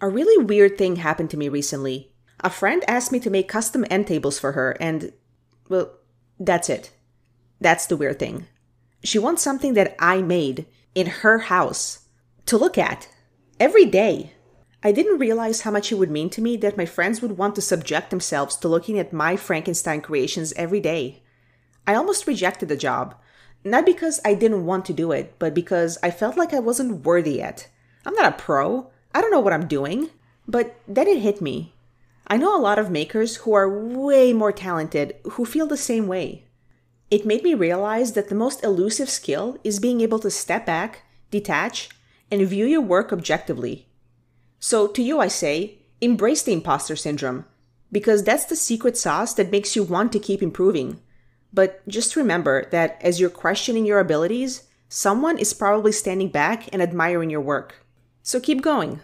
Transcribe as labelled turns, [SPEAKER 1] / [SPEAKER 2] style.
[SPEAKER 1] A really weird thing happened to me recently. A friend asked me to make custom end tables for her, and, well, that's it. That's the weird thing. She wants something that I made in her house to look at every day. I didn't realize how much it would mean to me that my friends would want to subject themselves to looking at my Frankenstein creations every day. I almost rejected the job, not because I didn't want to do it, but because I felt like I wasn't worthy yet. I'm not a pro. I don't know what I'm doing. But then it hit me. I know a lot of makers who are way more talented who feel the same way. It made me realize that the most elusive skill is being able to step back, detach, and view your work objectively. So to you, I say, embrace the imposter syndrome, because that's the secret sauce that makes you want to keep improving. But just remember that as you're questioning your abilities, someone is probably standing back and admiring your work. So keep going.